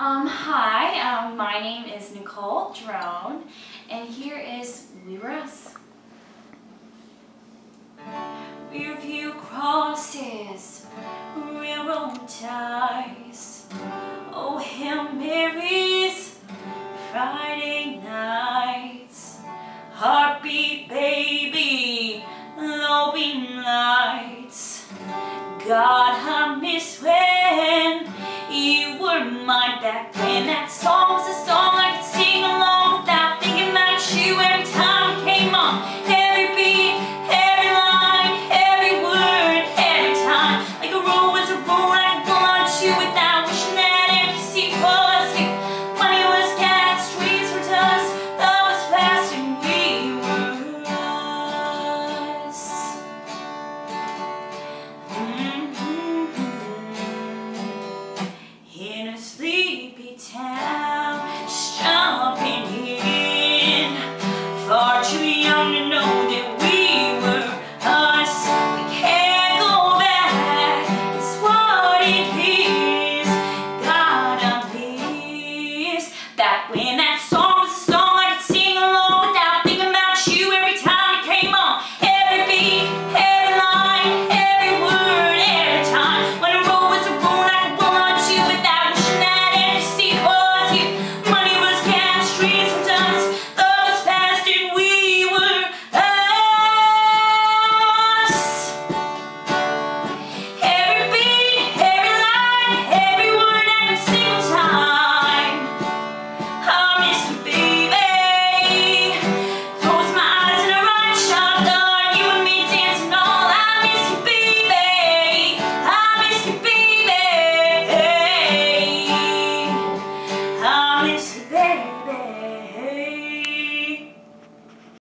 Um, hi, um, my name is Nicole Drohan, and here is We Were Us. We crosses, railroad ties, oh, Hail Marys, Friday nights, heartbeat baby, lobing lights, God, I miss were my back, and that song's